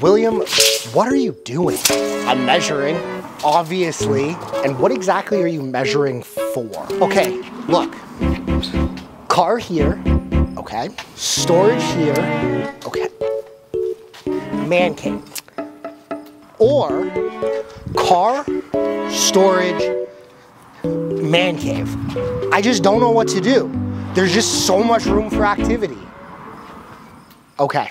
William, what are you doing? I'm measuring, obviously. And what exactly are you measuring for? Okay, look. Car here, okay. Storage here, okay. Man cave. Or car, storage, man cave. I just don't know what to do. There's just so much room for activity. Okay.